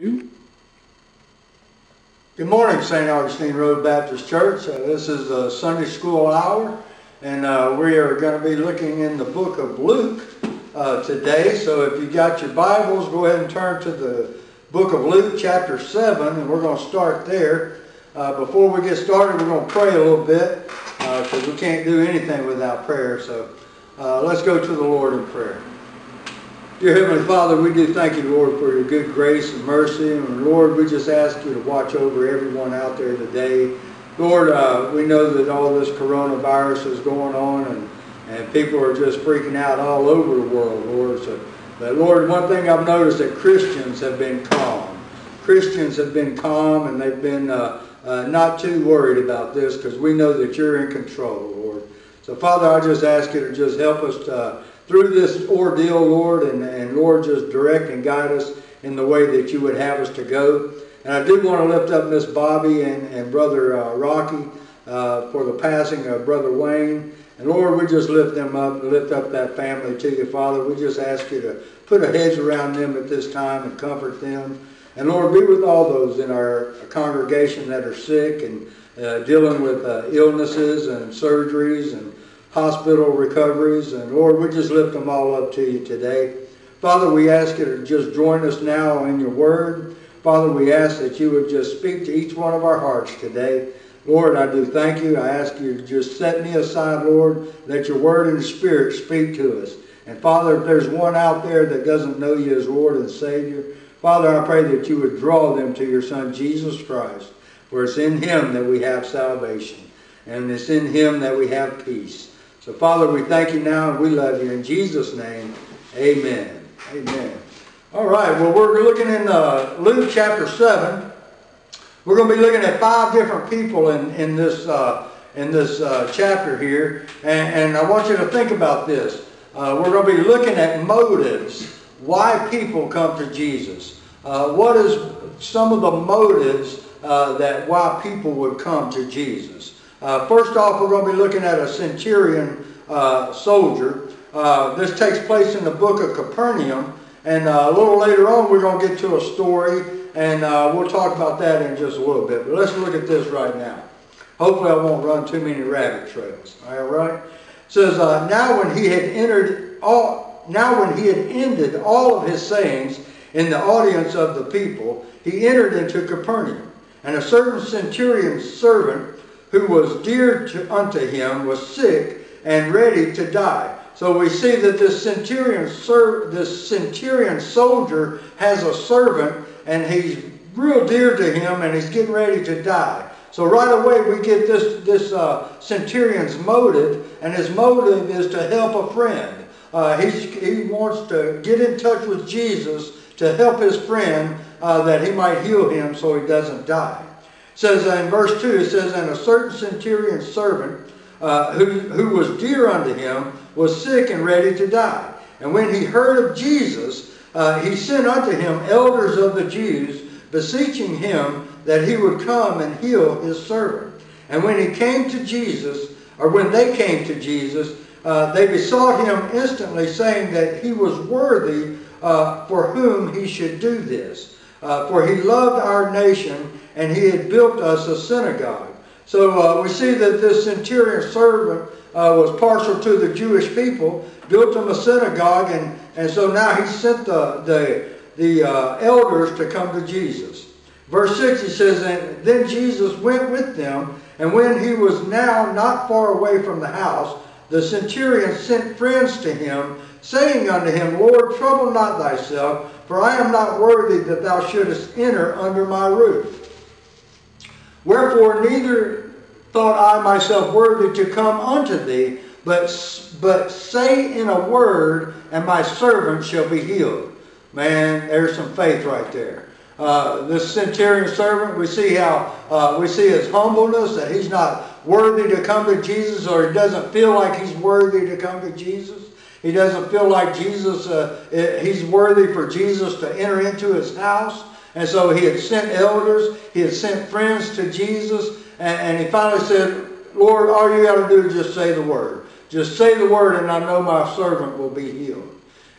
Good morning, St. Augustine Road Baptist Church. Uh, this is the Sunday School Hour, and uh, we are going to be looking in the book of Luke uh, today. So if you got your Bibles, go ahead and turn to the book of Luke, chapter 7, and we're going to start there. Uh, before we get started, we're going to pray a little bit, because uh, we can't do anything without prayer. So uh, let's go to the Lord in prayer. Dear Heavenly Father, we do thank you, Lord, for your good grace and mercy. And Lord, we just ask you to watch over everyone out there today. Lord, uh, we know that all this coronavirus is going on and, and people are just freaking out all over the world, Lord. So, but Lord, one thing I've noticed that Christians have been calm. Christians have been calm and they've been uh, uh, not too worried about this because we know that you're in control, Lord. So Father, I just ask you to just help us to through this ordeal, Lord, and, and Lord, just direct and guide us in the way that you would have us to go. And I did want to lift up Miss Bobby and, and Brother uh, Rocky uh, for the passing of Brother Wayne. And Lord, we just lift them up, lift up that family to you, Father. We just ask you to put a hedge around them at this time and comfort them. And Lord, be with all those in our congregation that are sick and uh, dealing with uh, illnesses and surgeries and hospital recoveries. And Lord, we just lift them all up to you today. Father, we ask you to just join us now in your word. Father, we ask that you would just speak to each one of our hearts today. Lord, I do thank you. I ask you to just set me aside, Lord. Let your word and spirit speak to us. And Father, if there's one out there that doesn't know you as Lord and Savior, Father, I pray that you would draw them to your Son, Jesus Christ. For it's in him that we have salvation. And it's in him that we have peace. So, Father, we thank you now and we love you. In Jesus' name, amen. Amen. All right, well, we're looking in uh, Luke chapter 7. We're going to be looking at five different people in, in this, uh, in this uh, chapter here. And, and, I want you to think about this. Uh, we're going to be looking at motives, why people come to Jesus. Uh, what is some of the motives uh, that why people would come to Jesus? Uh, first off, we're going to be looking at a centurion uh, soldier. Uh, this takes place in the book of Capernaum. And uh, a little later on, we're going to get to a story. And uh, we'll talk about that in just a little bit. But let's look at this right now. Hopefully I won't run too many rabbit trails. All right? It says, uh, now when he had entered all, now when he had ended all of his sayings in the audience of the people, he entered into Capernaum. And a certain centurion's servant who was dear to, unto him was sick and ready to die. So we see that this centurion, this centurion soldier has a servant and he's real dear to him and he's getting ready to die. So right away we get this, this uh, centurion's motive and his motive is to help a friend. Uh, he wants to get in touch with Jesus to help his friend uh, that he might heal him so he doesn't die says in verse 2, it says, And a certain centurion's servant, uh, who, who was dear unto him, was sick and ready to die. And when he heard of Jesus, uh, he sent unto him elders of the Jews, beseeching him that he would come and heal his servant. And when he came to Jesus, or when they came to Jesus, uh, they besought him instantly, saying that he was worthy uh, for whom he should do this. Uh, for he loved our nation and he had built us a synagogue. So uh, we see that this centurion servant uh, was partial to the Jewish people, built them a synagogue, and, and so now he sent the, the, the uh, elders to come to Jesus. Verse 6, he says, And then Jesus went with them, and when he was now not far away from the house, the centurion sent friends to him, saying unto him, Lord, trouble not thyself, for I am not worthy that thou shouldest enter under my roof. Wherefore neither thought I myself worthy to come unto thee, but, but say in a word, and my servant shall be healed. Man, there's some faith right there. Uh, this centurion servant, we see how uh, we see his humbleness that he's not worthy to come to Jesus, or he doesn't feel like he's worthy to come to Jesus. He doesn't feel like Jesus, uh, he's worthy for Jesus to enter into his house. And so he had sent elders, he had sent friends to Jesus, and, and he finally said, Lord, all you got to do is just say the word. Just say the word, and I know my servant will be healed.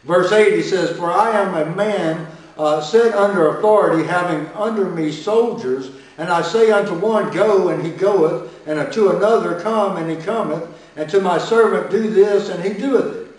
Verse 8, he says, For I am a man uh, set under authority, having under me soldiers. And I say unto one, Go, and he goeth, and to another, Come, and he cometh, and to my servant, Do this, and he doeth it.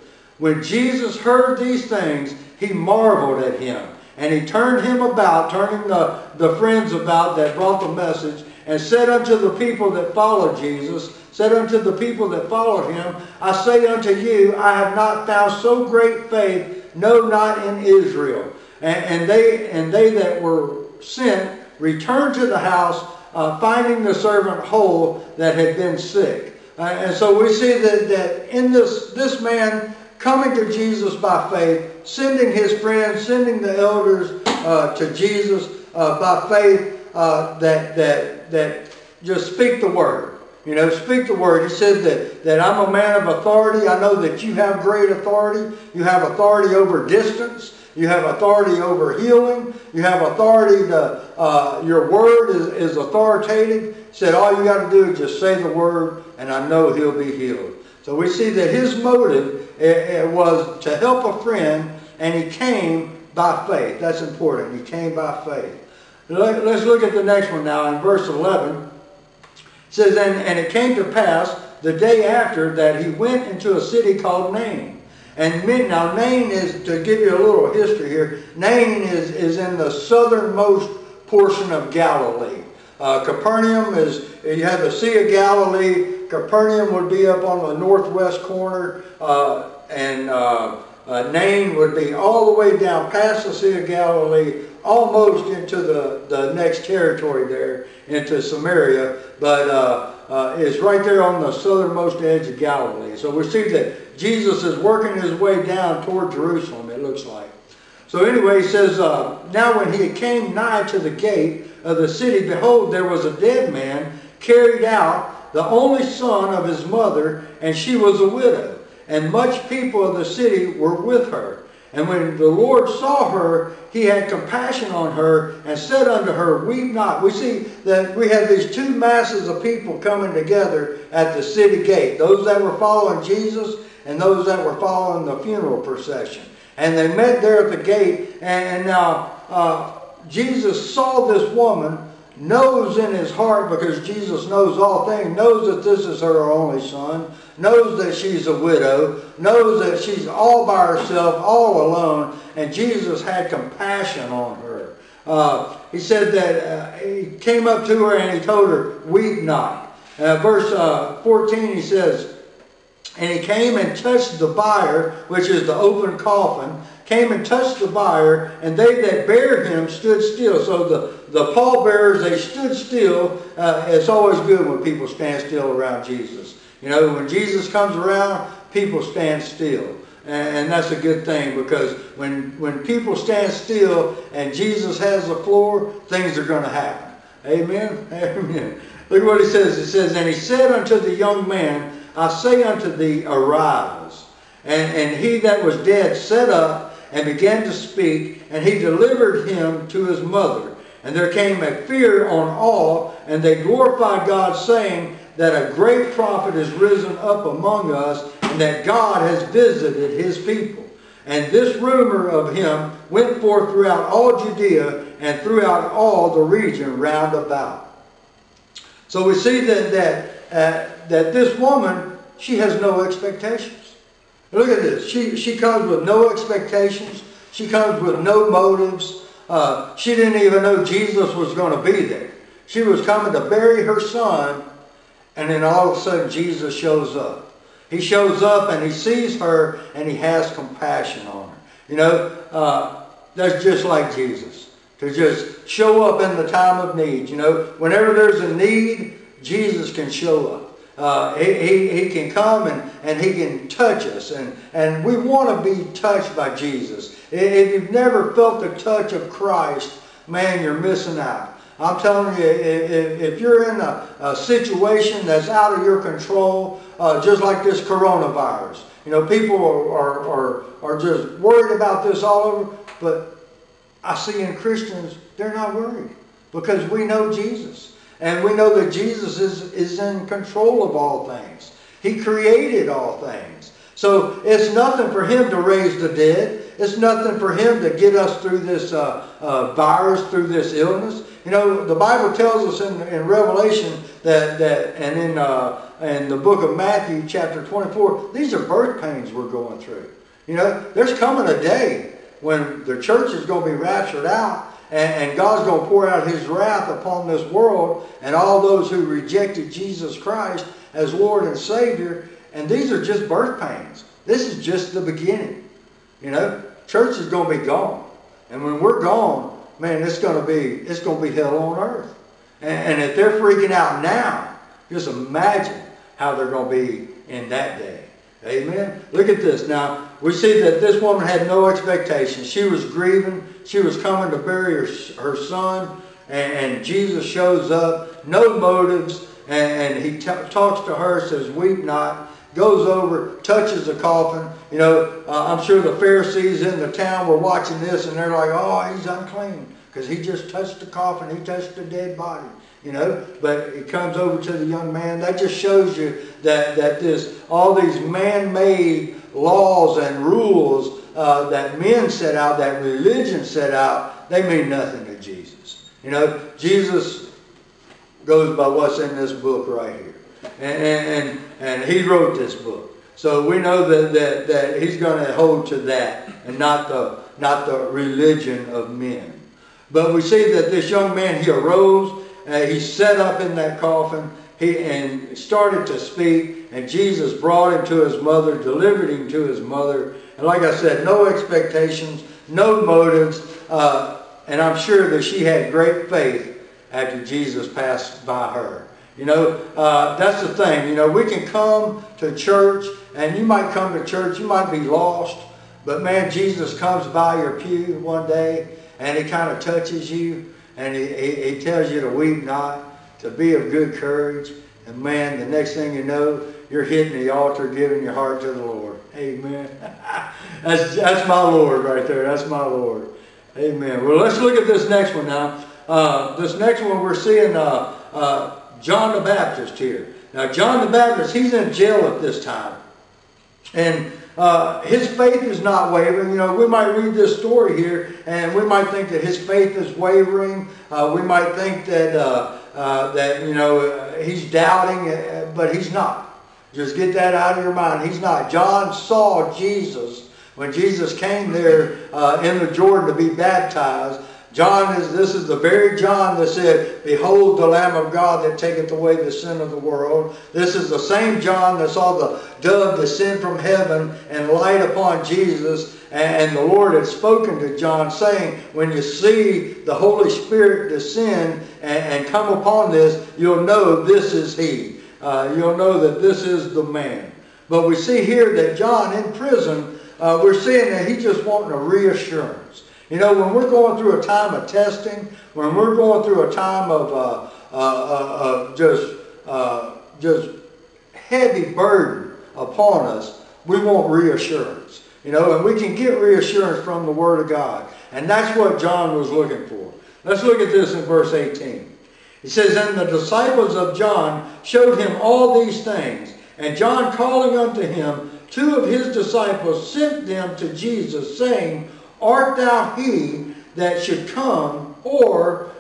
When Jesus heard these things, he marveled at him. And he turned him about, turning the, the friends about that brought the message, and said unto the people that followed Jesus, said unto the people that followed him, I say unto you, I have not found so great faith, no, not in Israel. And, and they and they that were sent returned to the house, uh, finding the servant whole that had been sick. Uh, and so we see that, that in this, this man coming to Jesus by faith, sending his friends, sending the elders uh, to Jesus uh, by faith, uh, that, that, that just speak the word. You know, speak the word. He says that, that I'm a man of authority. I know that you have great authority. You have authority over distance. You have authority over healing. You have authority to, uh, your word is, is authoritative. He said all you got to do is just say the word and I know he'll be healed. So we see that his motive it, it was to help a friend and he came by faith. That's important. He came by faith. Let's look at the next one now in verse 11. It says, and, and it came to pass the day after that he went into a city called Nain and now Nain is, to give you a little history here, Nain is, is in the southernmost portion of Galilee. Uh, Capernaum is, you have the Sea of Galilee. Capernaum would be up on the northwest corner, uh, and uh, uh, Nain would be all the way down past the Sea of Galilee, almost into the, the next territory there, into Samaria, but uh, uh, is right there on the southernmost edge of Galilee. So we see that Jesus is working his way down toward Jerusalem, it looks like. So anyway, he says, uh, Now when he came nigh to the gate of the city, behold, there was a dead man carried out, the only son of his mother, and she was a widow. And much people of the city were with her. And when the Lord saw her, he had compassion on her and said unto her, Weep not. We see that we have these two masses of people coming together at the city gate those that were following Jesus and those that were following the funeral procession. And they met there at the gate, and, now uh, Jesus saw this woman knows in his heart, because Jesus knows all things, knows that this is her only son, knows that she's a widow, knows that she's all by herself, all alone, and Jesus had compassion on her. Uh, he said that uh, he came up to her and he told her, Weep not. Uh, verse uh, 14 he says, And he came and touched the bier, which is the open coffin, came and touched the bier, and they that bare him stood still. So the, the pallbearers, they stood still. Uh, it's always good when people stand still around Jesus. You know, when Jesus comes around, people stand still. And, that's a good thing because when, when people stand still and Jesus has the floor, things are going to happen. Amen? Amen. Look what he says. It says, And he said unto the young man, I say unto thee, arise. And, and he that was dead sat up and began to speak, and he delivered him to his mother. And there came a fear on all, and they glorified God, saying that a great prophet is risen up among us, and that God has visited his people. And this rumor of him went forth throughout all Judea and throughout all the region round about. So we see that, that, uh, that this woman, she has no expectations. Look at this. She, she comes with no expectations. She comes with no motives. Uh, she didn't even know Jesus was going to be there. She was coming to bury her son, and then all of a sudden Jesus shows up. He shows up and he sees her and he has compassion on her. You know, uh, that's just like Jesus. To just show up in the time of need. You know, whenever there's a need, Jesus can show up. Uh, he, he, he, can come and, and he can touch us. And, and we want to be touched by Jesus. If you've never felt the touch of Christ, man, you're missing out. I'm telling you, if, you're in a, a, situation that's out of your control, uh, just like this coronavirus, you know, people are, are, are just worried about this all over, but I see in Christians, they're not worried because we know Jesus. And we know that Jesus is, is in control of all things. He created all things. So it's nothing for him to raise the dead. It's nothing for him to get us through this uh, uh, virus, through this illness. You know, the Bible tells us in, in Revelation that, that and in, uh, in the book of Matthew, chapter 24, these are birth pains we're going through. You know, there's coming a day when the church is going to be raptured out and, and God's going to pour out his wrath upon this world and all those who rejected Jesus Christ as Lord and Savior. And these are just birth pains. This is just the beginning. You know, church is going to be gone. And when we're gone, man, it's going to be it's going to be hell on earth. And, and if they're freaking out now, just imagine how they're going to be in that day. Amen. Look at this. Now, we see that this woman had no expectations. She was grieving. She was coming to bury her, her son. And, and Jesus shows up, no motives. And, and he talks to her, says, Weep not. Goes over, touches the coffin. You know, uh, I'm sure the Pharisees in the town were watching this and they're like, Oh, he's unclean because he just touched the coffin. He touched the dead body you know. But he comes over to the young man. That just shows you that, that this, all these man-made laws and rules uh, that men set out, that religion set out, they mean nothing to Jesus. You know, Jesus goes by what's in this book right here. And, and, and he wrote this book. So we know that, that, that he's going to hold to that and not the, not the religion of men. But we see that this young man, he arose uh, he sat up in that coffin he, and started to speak. And Jesus brought him to his mother, delivered him to his mother. And like I said, no expectations, no motives. Uh, and I'm sure that she had great faith after Jesus passed by her. You know, uh, that's the thing. You know, we can come to church, and you might come to church, you might be lost, but man, Jesus comes by your pew one day, and he kind of touches you, and he, he, he tells you to weep not, to be of good courage. And man, the next thing you know, you're hitting the altar, giving your heart to the Lord. Amen. that's, that's my Lord right there. That's my Lord. Amen. Well, let's look at this next one now. Uh, this next one, we're seeing uh, uh, John the Baptist here. Now, John the Baptist, he's in jail at this time. And uh, his faith is not wavering. You know, we might read this story here and we might think that his faith is wavering. Uh, we might think that, uh, uh that you know, uh, he's doubting, but he's not. Just get that out of your mind. He's not. John saw Jesus when Jesus came there in the Jordan to be baptized. John is, this is the very John that said, Behold the Lamb of God that taketh away the sin of the world. This is the same John that saw the dove descend from heaven and light upon Jesus. And the Lord had spoken to John saying, when you see the Holy Spirit descend and, come upon this, you'll know this is he. Uh, you'll know that this is the man. But we see here that John in prison, uh, we're seeing that he's just wanting a reassurance. You know, when we're going through a time of testing, when we're going through a time of uh, uh, uh, just uh, just heavy burden upon us, we want reassurance. You know, and we can get reassurance from the Word of God. And that's what John was looking for. Let's look at this in verse 18. He says, And the disciples of John showed him all these things. And John calling unto him two of his disciples sent them to Jesus, saying, Art thou he that should come, or,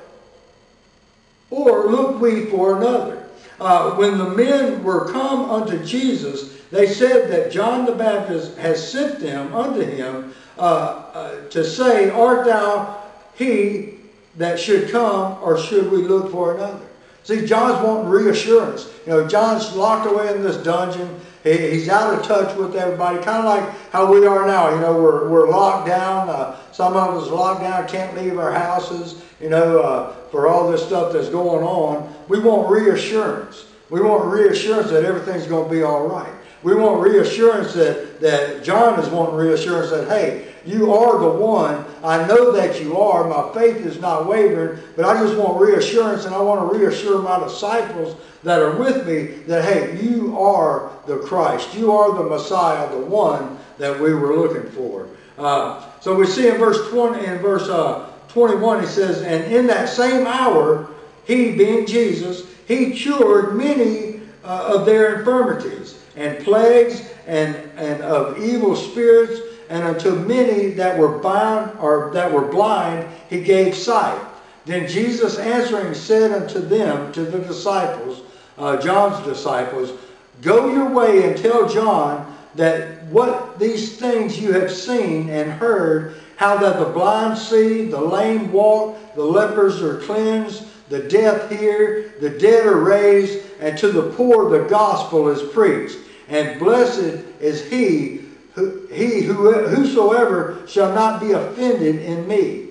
or look we for another? Uh, when the men were come unto Jesus, they said that John the Baptist has sent them unto him uh, uh, to say, Art thou he that should come, or should we look for another? See, John's wanting reassurance. You know, John's locked away in this dungeon. He's out of touch with everybody, kind of like how we are now. You know, we're, we're locked down. Uh, some of us locked down, can't leave our houses, you know, uh, for all this stuff that's going on. We want reassurance. We want reassurance that everything's going to be all right. We want reassurance that, that John is wanting reassurance that, hey, you are the one. I know that you are. My faith is not wavering, but I just want reassurance and I want to reassure my disciples that are with me that, hey, you are the Christ. You are the Messiah, the one that we were looking for. Uh, so we see in verse 20, in verse uh, 21, he says, And in that same hour, he, being Jesus, he cured many uh, of their infirmities and plagues and, and of evil spirits and unto many that were bound or that were blind he gave sight. Then Jesus answering said unto them, to the disciples, uh, John's disciples, Go your way and tell John that what these things you have seen and heard, how that the blind see, the lame walk, the lepers are cleansed, the deaf hear, the dead are raised, and to the poor the gospel is preached. And blessed is he he who, whosoever shall not be offended in me.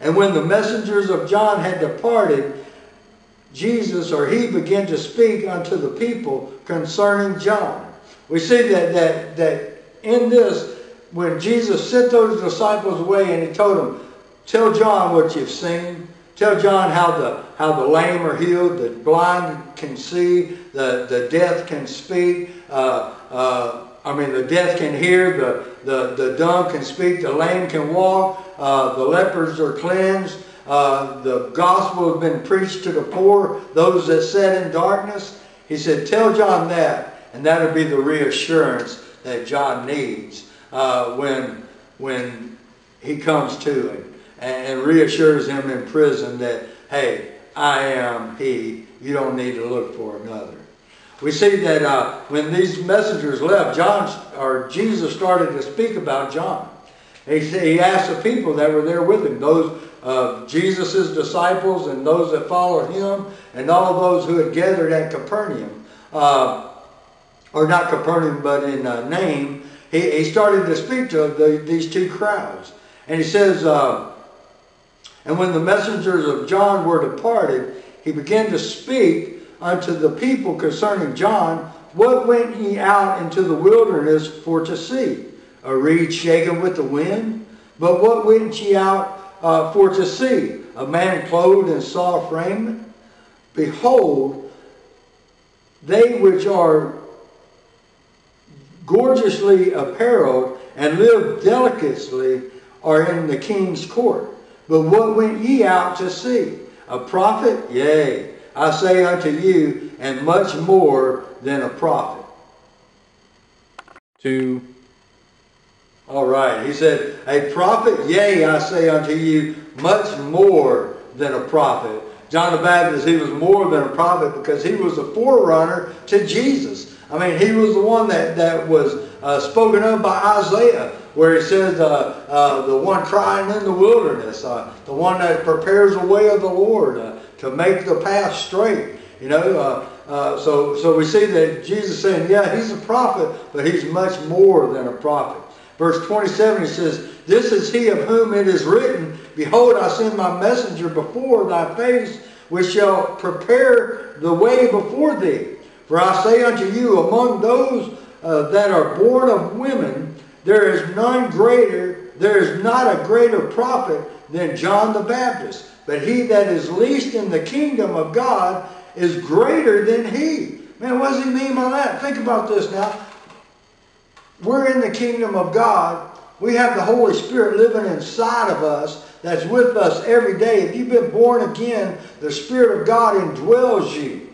And when the messengers of John had departed, Jesus or he began to speak unto the people concerning John. We see that that that in this, when Jesus sent those disciples away and he told them, Tell John what you've seen. Tell John how the how the lame are healed, the blind can see, the, the deaf can speak, uh, uh, I mean, the deaf can hear, the, the, the dumb can speak, the lame can walk, uh, the lepers are cleansed, uh, the gospel has been preached to the poor, those that sat in darkness. He said, Tell John that, and that'll be the reassurance that John needs uh, when, when he comes to him and, and reassures him in prison that, hey, I am he. You don't need to look for another. We see that uh, when these messengers left, John or Jesus started to speak about John. He, he asked the people that were there with him, those of uh, Jesus' disciples and those that followed him, and all of those who had gathered at Capernaum, uh, or not Capernaum, but in uh, Nain, he, he started to speak to the, these two crowds. And he says, uh, And when the messengers of John were departed, he began to speak unto the people concerning John, what went ye out into the wilderness for to see? A reed shaken with the wind? But what went ye out uh, for to see? A man clothed in soft raiment? Behold, they which are gorgeously apparelled and live delicately are in the king's court. But what went ye out to see? A prophet? Yea, I say unto you, and much more than a prophet. Two. All right. He said, A prophet, yea, I say unto you, much more than a prophet. John the Baptist, he was more than a prophet because he was a forerunner to Jesus. I mean, he was the one that, that was uh, spoken of by Isaiah, where he says, uh, uh, the one crying in the wilderness, uh, the one that prepares the way of the Lord. To make the path straight. You know, uh, uh, so so we see that Jesus saying, yeah, he's a prophet, but he's much more than a prophet. Verse 27, he says, This is he of whom it is written, Behold, I send my messenger before thy face, which shall prepare the way before thee. For I say unto you, among those uh, that are born of women, there is none greater, there is not a greater prophet than John the Baptist. But he that is least in the kingdom of God is greater than he. Man, what does he mean by that? Think about this now. We're in the kingdom of God. We have the Holy Spirit living inside of us that's with us every day. If you've been born again, the Spirit of God indwells you.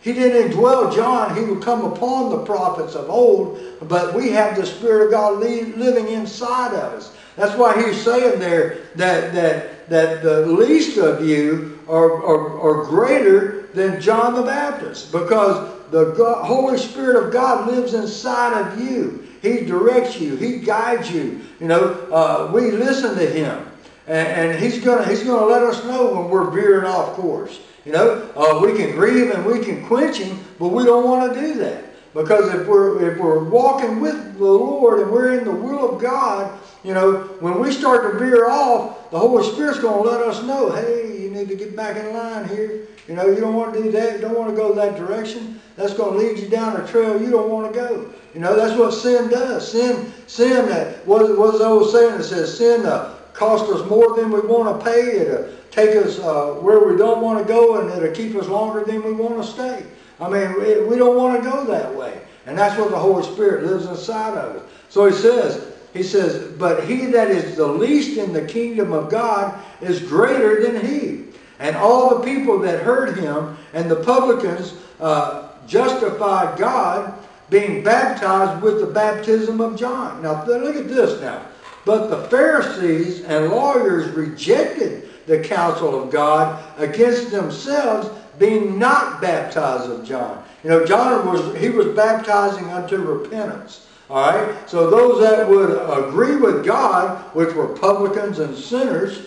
He didn't indwell John. He would come upon the prophets of old, but we have the Spirit of God living inside of us. That's why he's saying there that, that, that the least of you are, are, are greater than John the Baptist because the God, Holy Spirit of God lives inside of you. He directs you. He guides you. You know, uh, we listen to him. And, and he's to he's gonna let us know when we're veering off course. You know, uh, we can grieve and we can quench him, but we don't want to do that. Because if we're, if we're walking with the Lord and we're in the will of God, you know, when we start to veer off, the Holy Spirit's going to let us know, hey, you need to get back in line here. You know, you don't want to do that. You don't want to go that direction. That's going to lead you down a trail you don't want to go. You know, that's what sin does. Sin, sin, that what, what's the old saying that says sin uh, costs us more than we want to pay. It'll take us uh, where we don't want to go and it'll keep us longer than we want to stay. I mean, we don't want to go that way. And that's what the Holy Spirit lives inside of us. So he says, he says, but he that is the least in the kingdom of God is greater than he. And all the people that heard him and the publicans uh, justified God being baptized with the baptism of John. Now look at this now. But the Pharisees and lawyers rejected the counsel of God against themselves, being not baptized of John. You know, John was he was baptizing unto repentance. All right. So those that would agree with God, which were publicans and sinners,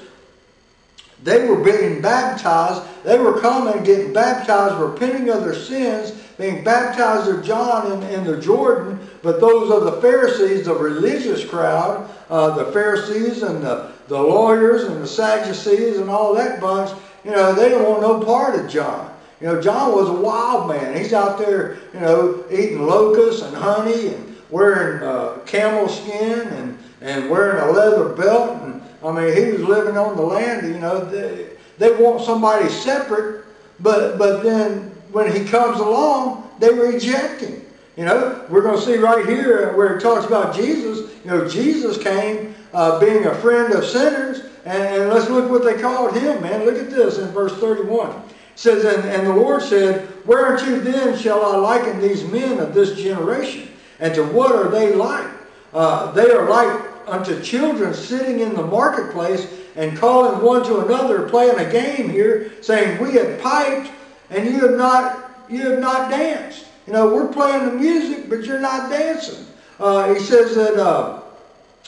they were being baptized. They were coming, getting baptized, repenting of their sins, being baptized of John in, in the Jordan. But those of the Pharisees, the religious crowd, uh, the Pharisees and the, the lawyers and the Sadducees and all that bunch, you know, they didn't want no part of John. You know, John was a wild man. He's out there, you know, eating locusts and honey and wearing uh, camel skin and, and wearing a leather belt. And I mean, he was living on the land. You know, they, they want somebody separate, but but then when he comes along, they reject him. You know, we're going to see right here where it talks about Jesus. You know, Jesus came uh, being a friend of sinners, and, and, let's look what they called him, man. Look at this in verse 31. It says, and, and the Lord said, Whereunto then shall I liken these men of this generation? And to what are they like? Uh, they are like unto children sitting in the marketplace and calling one to another, playing a game here, saying, We have piped and you have not you have not danced. You know, we're playing the music, but you're not dancing. Uh, he says that uh,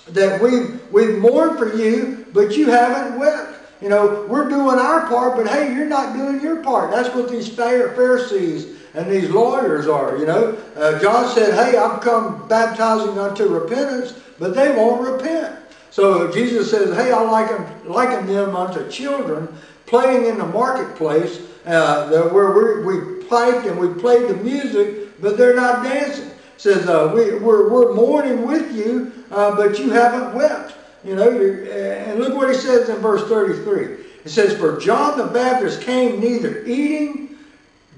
that we we mourn for you, but you haven't wept. You know, we're doing our part, but hey, you're not doing your part. That's what these Pharisees and these lawyers are, you know. Uh, John said, hey, I've come baptizing unto repentance, but they won't repent. So Jesus says, hey, I liken, liken them unto children playing in the marketplace uh, where we piped and we played the music, but they're not dancing. Says, uh, we, we're, we're mourning with you, uh, but you haven't wept. You know, and look what he says in verse 33. It says, For John the Baptist came neither eating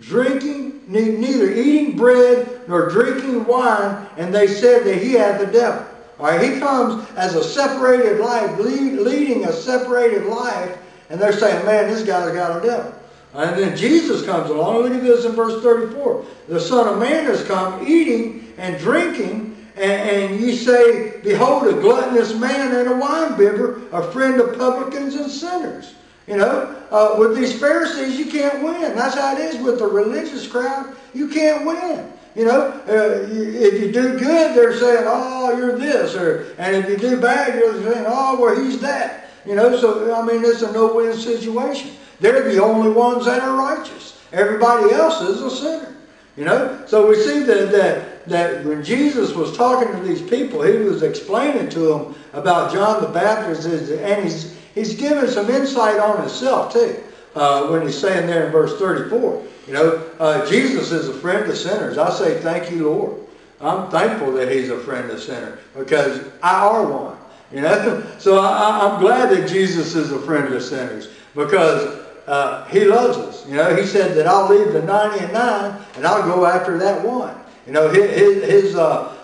drinking, neither eating bread nor drinking wine, and they said that he had the devil. All right, he comes as a separated life, lead, leading a separated life, and they're saying, man, this guy's got a devil. And then Jesus comes along. Look at this in verse 34. The Son of Man has come eating and drinking, and, and say, Behold, a gluttonous man and a winebibber, a friend of publicans and sinners. You know, uh, with these Pharisees, you can't win. That's how it is with the religious crowd. You can't win. You know, uh, if you do good, they're saying, "Oh, you're this," or and if you do bad, you're saying, "Oh, well, he's that." You know, so I mean, it's a no-win situation. They're the only ones that are righteous. Everybody else is a sinner. You know, so we see that that that when Jesus was talking to these people, he was explaining to them about John the Baptist, and he's he's giving some insight on himself too. Uh, when he's saying there in verse 34, you know, uh, Jesus is a friend of sinners. I say, thank you, Lord. I'm thankful that he's a friend of sinners because I are one. You know, so I, I'm glad that Jesus is a friend of sinners because uh, he loves us. You know, he said that I'll leave the 99 and I'll go after that one. You know, his, his, uh,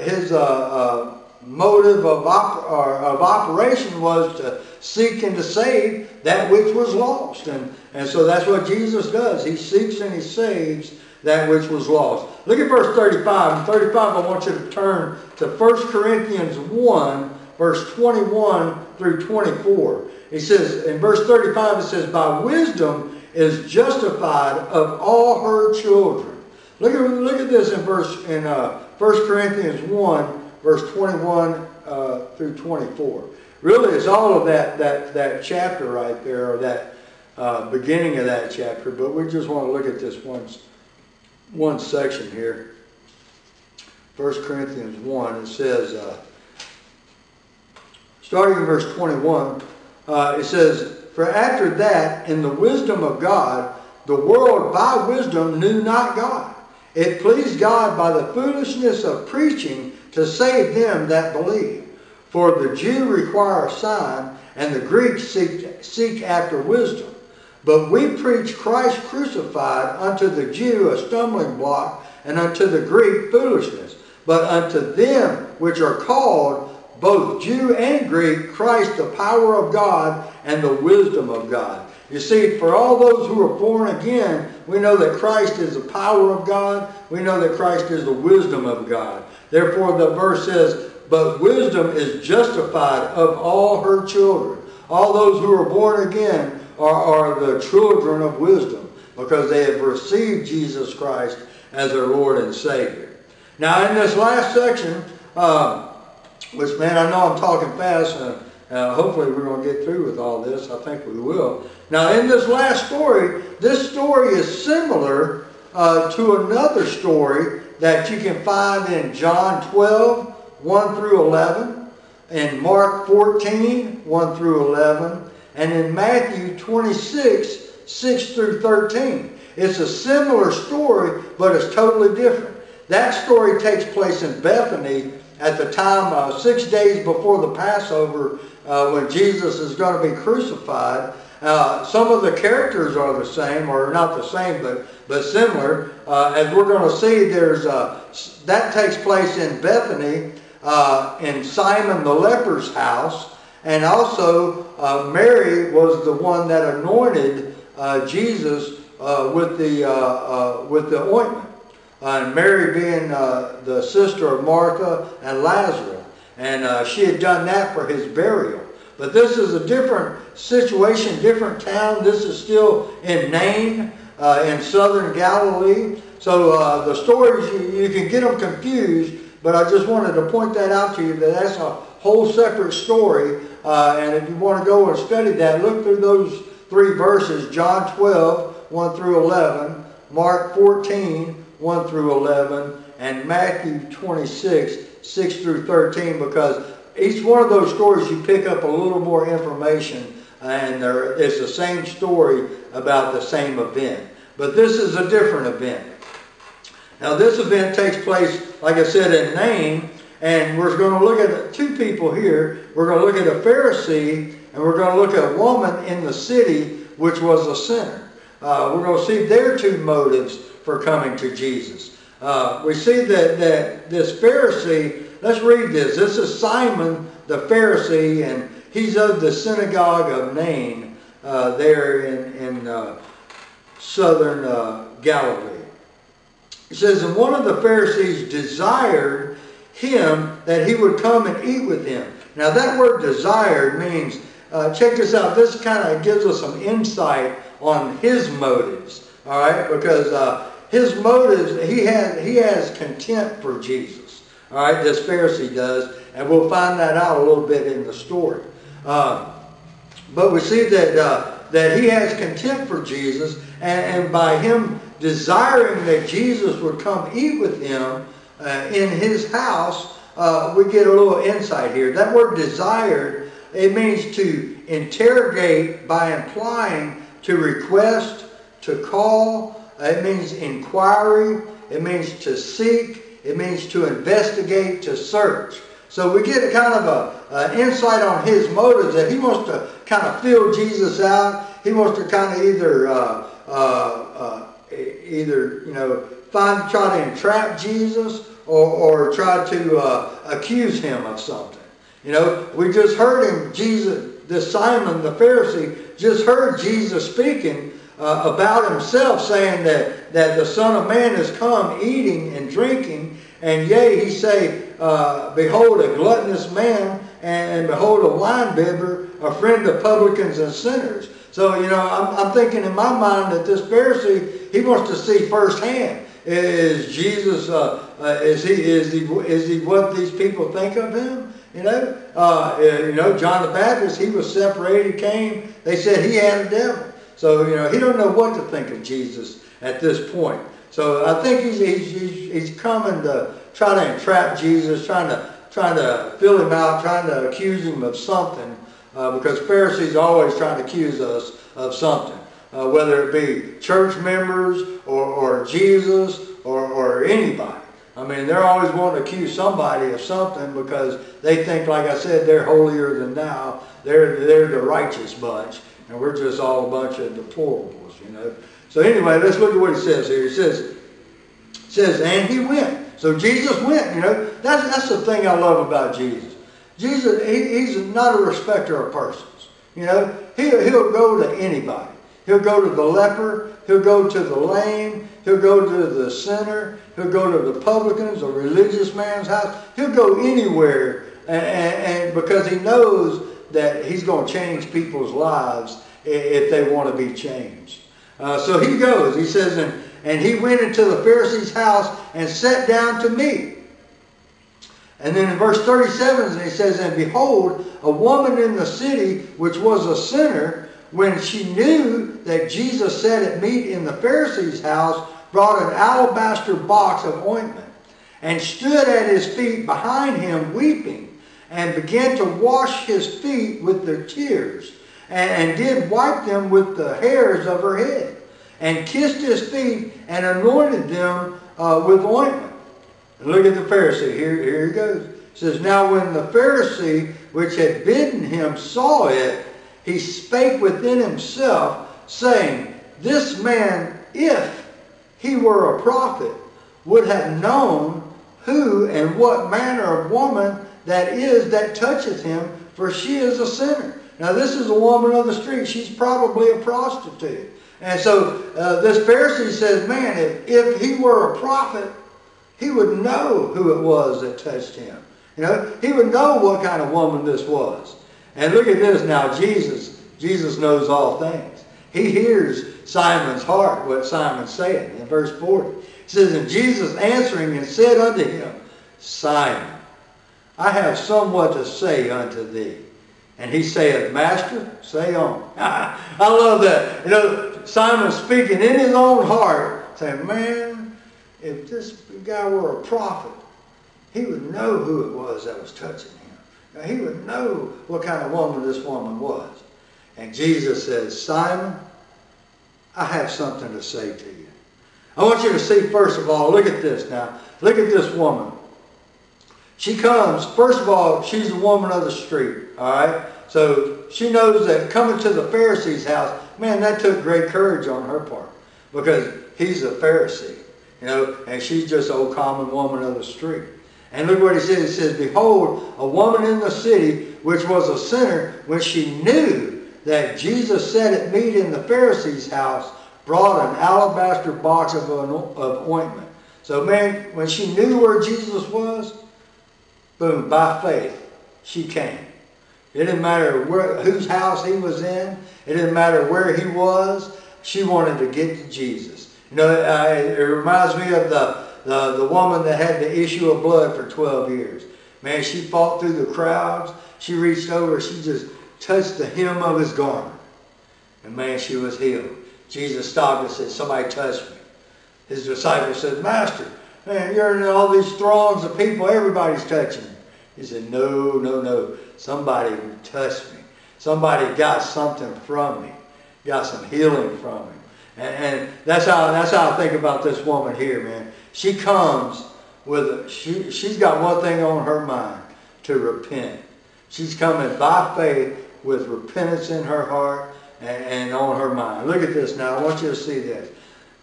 his uh, uh, motive of, op of operation was to seek and to save that which was lost. And, and so that's what Jesus does. He seeks and he saves that which was lost. Look at verse 35. In 35, I want you to turn to 1 Corinthians 1, verse 21 through 24. He says, in verse 35, it says, By wisdom is justified of all her children. Look at, look at this in verse in uh, 1 Corinthians 1, verse 21 uh, through 24. Really, it's all of that, that, that chapter right there, or that uh, beginning of that chapter, but we just want to look at this one, one section here. 1 Corinthians 1, it says, uh, starting in verse 21, uh, it says, For after that, in the wisdom of God, the world by wisdom knew not God. It pleased God by the foolishness of preaching to save them that believe. For the Jew require a sign, and the Greek seek, seek after wisdom. But we preach Christ crucified unto the Jew a stumbling block, and unto the Greek foolishness. But unto them which are called, both Jew and Greek, Christ, the power of God and the wisdom of God. You see, for all those who are born again, we know that Christ is the power of God. We know that Christ is the wisdom of God. Therefore, the verse says, But wisdom is justified of all her children. All those who are born again are, are the children of wisdom because they have received Jesus Christ as their Lord and Savior. Now, in this last section, uh, which, man, I know I'm talking fast, uh, uh, hopefully we're going to get through with all this. I think we will. Now, in this last story, this story is similar uh, to another story that you can find in John 12, 1 through 11, in Mark 14, 1 through 11, and in Matthew 26, 6 through 13. It's a similar story, but it's totally different. That story takes place in Bethany at the time, uh, six days before the Passover, uh, when Jesus is going to be crucified. Uh, some of the characters are the same, or not the same, but but similar. Uh, as we're going to see, there's uh, that takes place in Bethany, uh, in Simon the leper's house, and also Mary was the one that anointed Jesus with the with the ointment and Mary being uh, the sister of Martha and Lazarus. And uh, she had done that for his burial. But this is a different situation, different town. This is still in Nain, uh, in southern Galilee. So uh, the stories, you, you, can get them confused, but I just wanted to point that out to you that that's a whole separate story. Uh, and if you want to go and study that, look through those three verses, John 12, 1 through 11, Mark 14, 1 through 11, and Matthew 26, 6 through 13, because each one of those stories you pick up a little more information, and there, it's the same story about the same event. But this is a different event. Now, this event takes place, like I said, in Nain, and we're going to look at two people here. We're going to look at a Pharisee, and we're going to look at a woman in the city, which was a sinner. Uh, we're going to see their two motives for coming to Jesus. Uh, we see that, that this Pharisee, let's read this. This is Simon the Pharisee, and he's of the synagogue of Nain uh, there in, in uh, southern uh, Galilee. It says, And one of the Pharisees desired him that he would come and eat with him. Now, that word desired means, uh, check this out, this kind of gives us some insight on his motives. All right, because uh, his motives, he has, he has contempt for Jesus. All right, this Pharisee does, and we'll find that out a little bit in the story. Uh, but we see that, uh, that he has contempt for Jesus, and, and, by him desiring that Jesus would come eat with him uh, in his house, uh, we get a little insight here. That word desired, it means to interrogate by implying to request, to call, it means inquiry. It means to seek. It means to investigate, to search. So we get a kind of an insight on his motives that he wants to kind of feel Jesus out. He wants to kind of either uh, uh, uh, either you know find try to entrap Jesus or, or try to uh, accuse him of something. You know, we just heard him, Jesus, this Simon the Pharisee, just heard Jesus speaking uh, about himself, saying that, that the Son of Man has come eating and drinking, and yea, he say, uh, Behold, a gluttonous man, and, and, behold, a winebibber, a friend of publicans and sinners. So, you know, I'm, I'm thinking in my mind that this Pharisee, he wants to see firsthand. Is Jesus, uh, uh, is, he, is, he, is he what these people think of him? You know, uh, you know, John the Baptist, he was separated, came, they said he had a devil. So, you know, he don't know what to think of Jesus at this point. So I think he's, he's, he's coming to try to entrap Jesus, trying to, trying to fill him out, trying to accuse him of something, uh, because Pharisees are always trying to accuse us of something, uh, whether it be church members or, or Jesus or, or anybody. I mean, they're always wanting to accuse somebody of something because they think, like I said, they're holier than thou. They're, they're the righteous bunch. And we're just all a bunch of deplorables, you know. So anyway, let's look at what he says here. He says, says, and he went. So Jesus went, you know. That's, that's the thing I love about Jesus. Jesus, he, he's not a respecter of persons. You know, he'll, he'll go to anybody. He'll go to the leper. He'll go to the lame. He'll go to the sinner. He'll go to the publicans, a religious man's house. He'll go anywhere, and, and, and because he knows that he's going to change people's lives if they want to be changed. Uh, so he goes. He says, and, and he went into the Pharisee's house and sat down to meat. And then in verse 37, he says, And behold, a woman in the city, which was a sinner, when she knew that Jesus sat at meat in the Pharisee's house, brought an alabaster box of ointment, and stood at his feet behind him weeping, and began to wash his feet with their tears, and, and did wipe them with the hairs of her head, and kissed his feet, and anointed them uh, with ointment. And look at the Pharisee. Here, here he goes. It says, Now when the Pharisee which had bidden him saw it, he spake within himself, saying, This man, if he were a prophet, would have known who and what manner of woman that is that toucheth him, for she is a sinner. Now this is a woman of the street. She's probably a prostitute. And so uh, this Pharisee says, man, if, if he were a prophet, he would know who it was that touched him. You know, he would know what kind of woman this was. And look at this now, Jesus. Jesus knows all things. He hears Simon's heart, what Simon said in verse 40. It says, And Jesus answering and said unto him, Simon, I have somewhat to say unto thee. And he saith, Master, say on. I love that. You know, Simon speaking in his own heart, saying, Man, if this guy were a prophet, he would know who it was that was touching him. Now, he would know what kind of woman this woman was. And Jesus says, Simon, I have something to say to you. I want you to see, first of all, look at this now. Look at this woman. She comes, first of all, she's a woman of the street, all right? So she knows that coming to the Pharisee's house, man, that took great courage on her part because he's a Pharisee, you know, and she's just a common woman of the street. And look what he says. He says, Behold, a woman in the city, which was a sinner, when she knew that Jesus sat at meat in the Pharisee's house, brought an alabaster box of, of ointment. So, man, when she knew where Jesus was, boom, by faith, she came. It didn't matter where, whose house he was in. It didn't matter where he was. She wanted to get to Jesus. You know, uh, it reminds me of the, the, the woman that had the issue of blood for 12 years. Man, she fought through the crowds. She reached over. She just touched the hem of his garment. And man, she was healed. Jesus stopped and said, somebody touched me. His disciples said, Master, man, you're in all these throngs of people. Everybody's touching. He said, no, no, no. Somebody touched me. Somebody got something from me. Got some healing from me. And, and that's how that's how I think about this woman here, man. She comes with a, she she's got one thing on her mind to repent. She's coming by faith with repentance in her heart and, and on her mind. Look at this now. I want you to see this.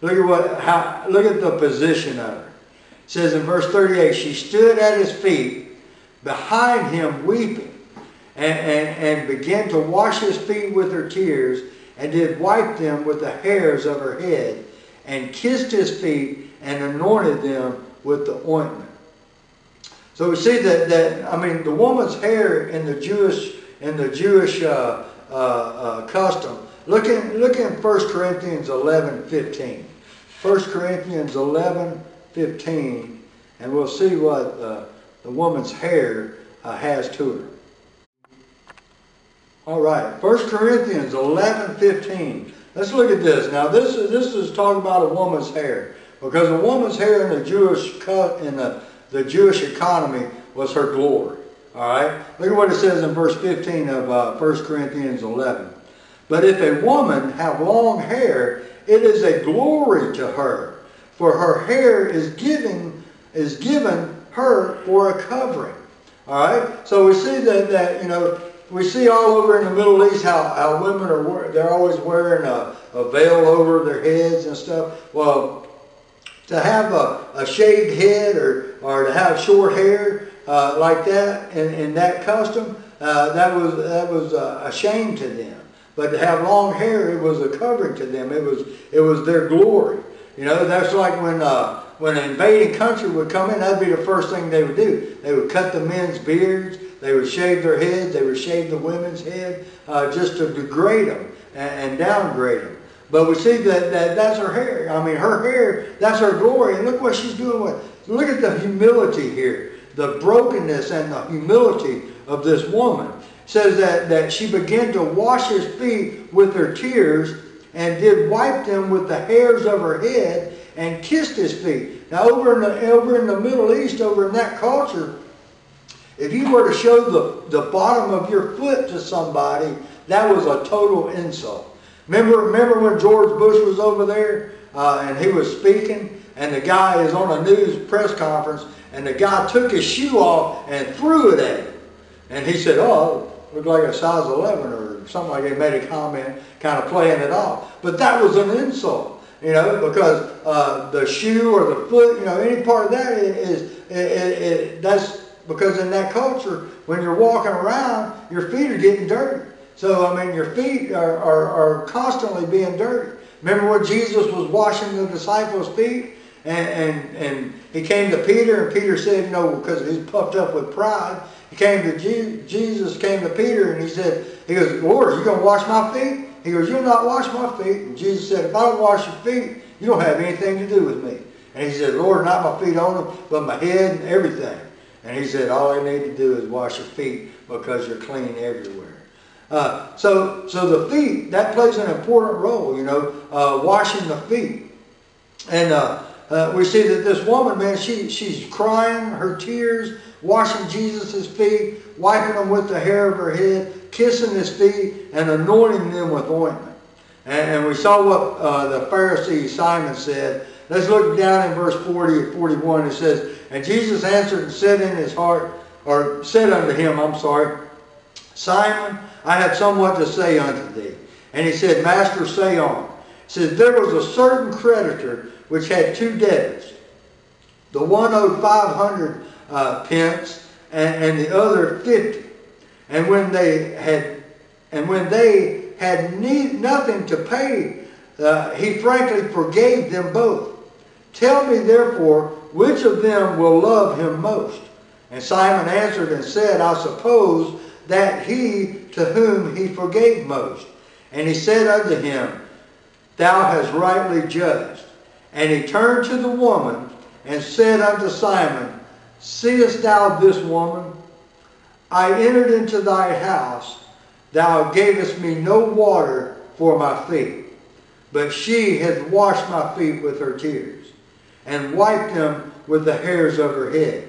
Look at what how look at the position of her. It says in verse 38, she stood at his feet behind him weeping and, and, and began to wash his feet with her tears and did wipe them with the hairs of her head and kissed his feet and anointed them with the ointment. So we see that, that I mean, the woman's hair in the Jewish in the Jewish uh, uh, uh, custom. Look in, look in 1 Corinthians 11, 15. 1 Corinthians 11, 15, and we'll see what uh, the woman's hair uh, has to her. All right, 1 Corinthians 11, 15. Let's look at this. Now, this is, this is talking about a woman's hair. Because a woman's hair in the Jewish cut in the, the Jewish economy was her glory. All right? Look at what it says in verse 15 of uh, 1 Corinthians 11. But if a woman have long hair, it is a glory to her, for her hair is giving is given her for a covering. All right? So we see that, that you know, we see all over in the Middle East how, how women are, they're always wearing a, a veil over their heads and stuff. Well, to have a, a shaved head or, or to have short hair, uh, like that in, in that custom, uh, that was that was uh, a shame to them. But to have long hair, it was a covering to them. It was it was their glory. You know, that's like when uh, when an invading country would come in, that'd be the first thing they would do. They would cut the men's beards, they would shave their heads, they would shave the women's head, uh, just to degrade them and, and downgrade them. But we see that, that that's her hair. I mean, her hair, that's her glory. And look what she's doing with. Look at the humility here, the brokenness and the humility of this woman. It says that, that she began to wash his feet with her tears and did wipe them with the hairs of her head and kissed his feet. Now, over in the, over in the Middle East, over in that culture, if you were to show the, the bottom of your foot to somebody, that was a total insult. Remember, remember when George Bush was over there uh, and he was speaking, and the guy is on a news press conference, and the guy took his shoe off and threw it at him. And he said, oh, looked like a size 11 or something like that. Made a comment kind of playing it off. But that was an insult, you know, because uh, the shoe or the foot, you know, any part of that is, it, it, it, that's because in that culture, when you're walking around, your feet are getting dirty. So, I mean, your feet are, are, are constantly being dirty. Remember when Jesus was washing the disciples' feet? And, and, and he came to Peter, and Peter said, no, because he's puffed up with pride. He came to Jesus, came to Peter, and he said, he goes, Lord, you going to wash my feet? He goes, you'll not wash my feet. And Jesus said, if I don't wash your feet, you don't have anything to do with me. And he said, Lord, not my feet only, but my head and everything. And he said, all I need to do is wash your feet because you're clean everywhere. Uh, so, so the feet, that plays an important role, you know, uh, washing the feet. And uh, uh we see that this woman, man, she, she's crying, her tears, washing Jesus' feet, wiping them with the hair of her head, kissing his feet, and anointing them with ointment. And, and we saw what uh, the Pharisee Simon said. Let's look down in verse 40 and 41. It says, And Jesus answered and said in his heart, or said unto him, I'm sorry, Simon, I have somewhat to say unto thee. And he said, Master, say on. He said, There was a certain creditor which had two debtors. The one owed 500 uh, pence and, and the other 50. And when they had, and when they had need, nothing to pay, uh, he frankly forgave them both. Tell me therefore, which of them will love him most? And Simon answered and said, I suppose that he to whom he forgave most. And he said unto him, Thou hast rightly judged. And he turned to the woman and said unto Simon, Seest thou this woman? I entered into thy house. Thou gavest me no water for my feet, but she hath washed my feet with her tears, and wiped them with the hairs of her head.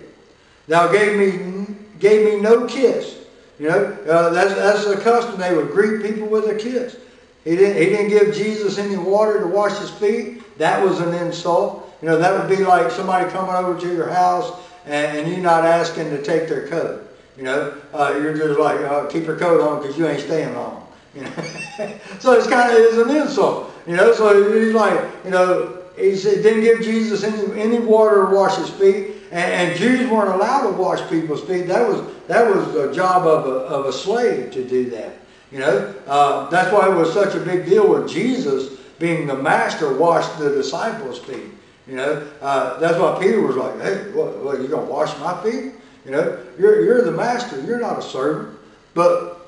Thou gave me, gave me no kiss. You know, uh, that's, that's the custom. They would greet people with a kiss. He didn't, he didn't give Jesus any water to wash his feet. That was an insult. You know, that would be like somebody coming over to your house and, and you not asking to take their coat. You know, uh, you're just like, uh, keep your coat on because you ain't staying long. You know? so it's kind of it's an insult. You know, so he's like, you know, he said, didn't give Jesus any, any water to wash his feet. And, and, Jews weren't allowed to wash people's feet. That was that was the job of a, of a slave to do that. You know, uh, that's why it was such a big deal with Jesus being the master washed the disciples' feet. You know, uh, that's why Peter was like, "Hey, what, what you gonna wash my feet?" You know, you're you're the master. You're not a servant. But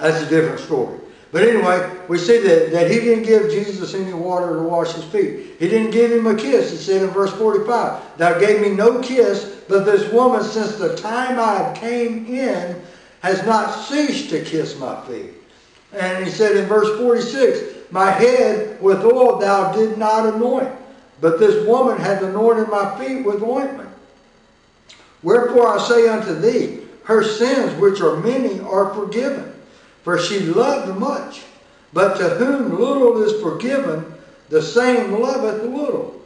that's a different story. But anyway, we see that, that he didn't give Jesus any water to wash his feet. He didn't give him a kiss. He said in verse 45, Thou gave me no kiss, but this woman, since the time I came in, has not ceased to kiss my feet. And he said in verse 46, My head with oil thou did not anoint, but this woman hath anointed my feet with ointment. Wherefore I say unto thee, her sins, which are many, are forgiven for she loved much. But to whom little is forgiven, the same loveth little.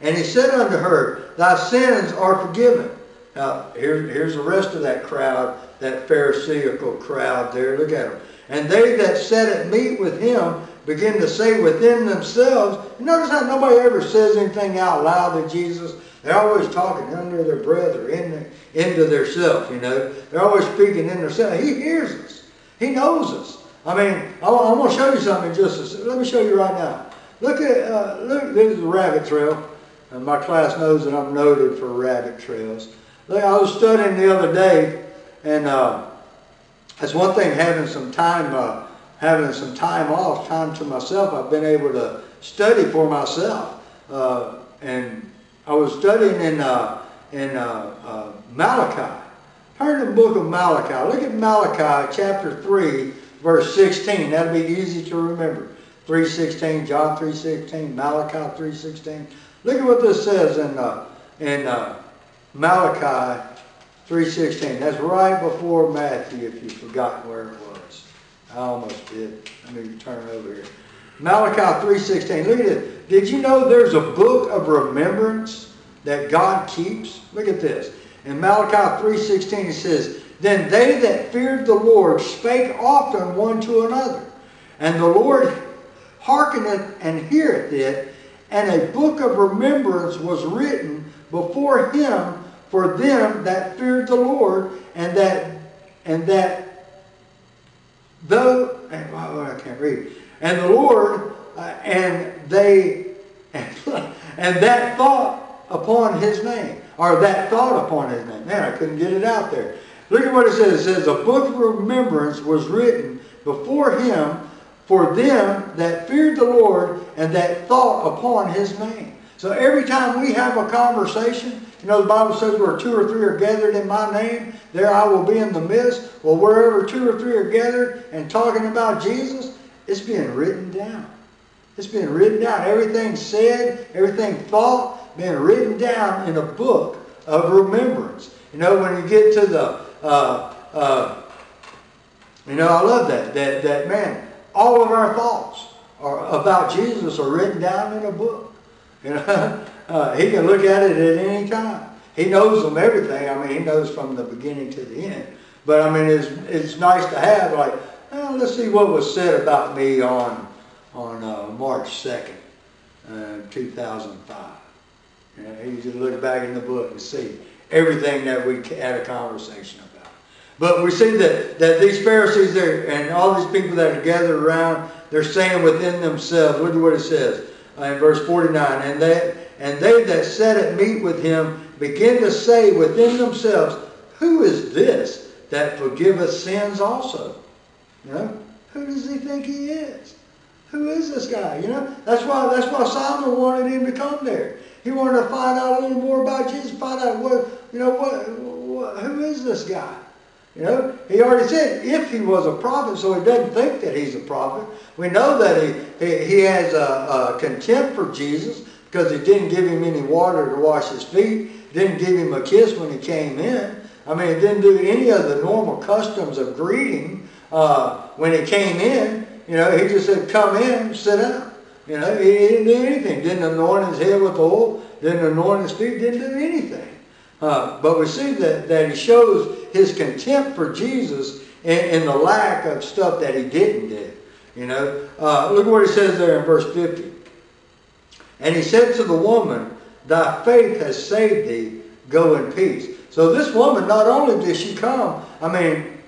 And he said unto her, Thy sins are forgiven. Now, here, here's the rest of that crowd, that Pharisaical crowd there. Look at them. And they that sat at meat with him begin to say within themselves, notice how nobody ever says anything out loud to Jesus. They're always talking under their breath or in the, into their self, you know. They're always speaking in their self. He hears us. He knows us. I mean, I, am going to show you something just a second. Let me show you right now. Look at, uh, look, this is a rabbit trail. And my class knows that I'm noted for rabbit trails. Look, I was studying the other day, and uh, it's one thing having some time, uh, having some time off, time to myself. I've been able to study for myself. Uh, and I was studying in, uh, in uh, uh, Malachi. Turn to the book of Malachi. Look at Malachi chapter 3, verse 16. That'll be easy to remember. 3.16, John 3.16, Malachi 3.16. Look at what this says in, uh, in Malachi 3.16. That's right before Matthew, if you've forgotten where it was. I almost did. Let me turn over here. Malachi 3.16. Look at this. Did you know there's a book of remembrance that God keeps? Look at this. In Malachi 3.16 it says, Then they that feared the Lord spake often one to another. And the Lord hearkeneth and heareth it, and a book of remembrance was written before him for them that feared the Lord, and that and that though and well, I can't read, and the Lord uh, and they and, and that thought upon His name, or that thought upon His name. Man, I couldn't get it out there. Look at what it says. It says, "A book of remembrance was written before Him." for them that feared the Lord and that thought upon his name. So every time we have a conversation, you know, the Bible says where two or three are gathered in my name, there I will be in the midst. Well, wherever two or three are gathered and talking about Jesus, it's being written down. It's being written down. Everything said, everything thought, being written down in a book of remembrance. You know, when you get to the, uh, uh, you know, I love that, that, that man, all of our thoughts are about Jesus are written down in a book. You know, uh, he can look at it at any time. He knows them everything. I mean, he knows from the beginning to the end. But I mean, it's it's nice to have like, let's see what was said about me on on uh, March second, uh, two thousand five. You know, just look back in the book and see everything that we had a conversation about. But we see that, that these Pharisees there and all these people that are gathered around, they're saying within themselves, look at what it says uh, in verse 49, and they, and they that sat at meat with him begin to say within themselves, who is this that forgiveth sins also? You know, who does he think he is? Who is this guy? You know, that's why that's why Simon wanted him to come there. He wanted to find out a little more about Jesus, find out what you know what, what who is this guy? You know, he already said if he was a prophet, so he doesn't think that he's a prophet. We know that he, he, he has a, a, contempt for Jesus because he didn't give him any water to wash his feet, didn't give him a kiss when he came in. I mean, he didn't do any of the normal customs of greeting uh, when he came in. You know, he just said, come in, sit down. You know, he, didn't do anything. Didn't anoint his head with oil, didn't anoint his feet, didn't do anything. Uh, but we see that, that he shows his contempt for Jesus in, in, the lack of stuff that he didn't do. You know, uh, look what he says there in verse 50. And he said to the woman, Thy faith has saved thee, go in peace. So this woman, not only did she come, I mean,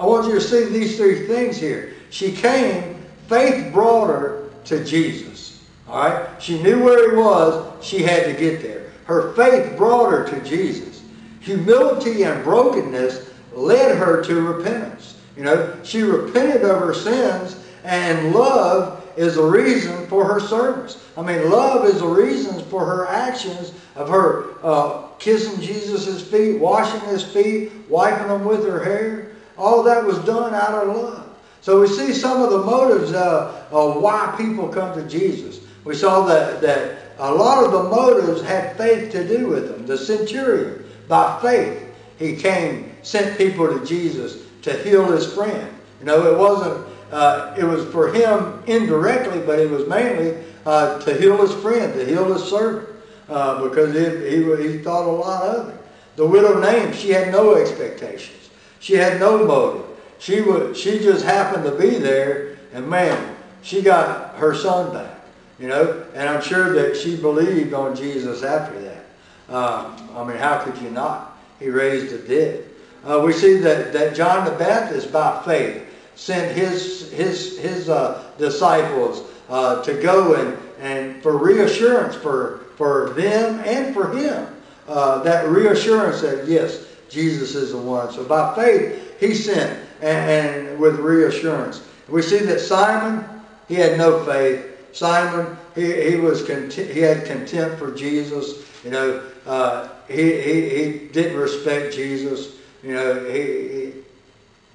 I want you to see these three things here. She came, faith brought her to Jesus. All right? She knew where he was, she had to get there. Her faith brought her to Jesus. Humility and brokenness led her to repentance. You know, she repented of her sins, and love is a reason for her service. I mean, love is a reason for her actions of her uh, kissing Jesus' feet, washing his feet, wiping them with her hair. All that was done out of love. So we see some of the motives uh, of why people come to Jesus. We saw that, that a lot of the motives had faith to do with them. The centurion, by faith, he came, sent people to Jesus to heal his friend. You know, it wasn't, uh, it was for him indirectly, but it was mainly uh, to heal his friend, to heal his servant, uh, because it, he, he thought a lot of it. The widow Nain, she had no expectations. She had no motive. She, would, she just happened to be there, and man, she got her son back. You know, and I'm sure that she believed on Jesus after that. Uh, I mean, how could you not? He raised the dead. Uh, we see that, that John the Baptist, by faith, sent his, his, his uh, disciples uh, to go and, and for reassurance for, for them and for him. Uh, that reassurance that, yes, Jesus is the one. So by faith, he sent and, and with reassurance. We see that Simon, he had no faith. Simon, he, he was content, he had contempt for Jesus. You know, uh, he, he, he didn't respect Jesus. You know, he, he,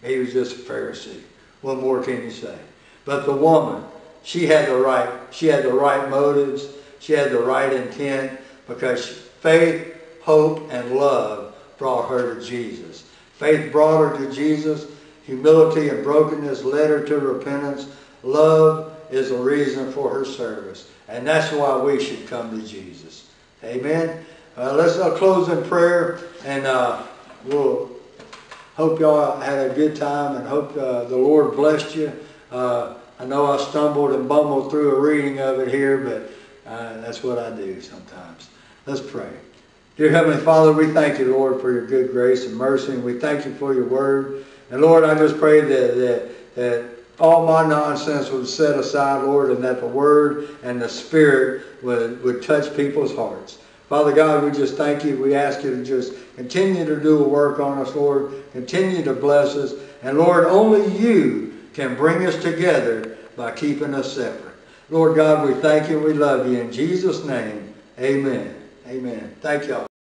he was just a Pharisee. What more can you say? But the woman, she had the right, she had the right motives. She had the right intent because faith, hope, and love brought her to Jesus. Faith brought her to Jesus. Humility and brokenness led her to repentance. Love is the reason for her service. And that's why we should come to Jesus. Amen. Uh, let's uh, close in prayer and uh, we'll hope y'all had a good time and hope uh, the Lord blessed you. Uh, I know I stumbled and bumbled through a reading of it here, but uh, that's what I do sometimes. Let's pray. Dear Heavenly Father, we thank you, Lord, for your good grace and mercy, and we thank you for your word. And Lord, I just pray that, that, that all my nonsense was set aside, Lord, and that the Word and the Spirit would, would touch people's hearts. Father God, we just thank you. We ask you to just continue to do a work on us, Lord. Continue to bless us. And Lord, only you can bring us together by keeping us separate. Lord God, we thank you we love you. In Jesus' name, amen. Amen. Thank y'all.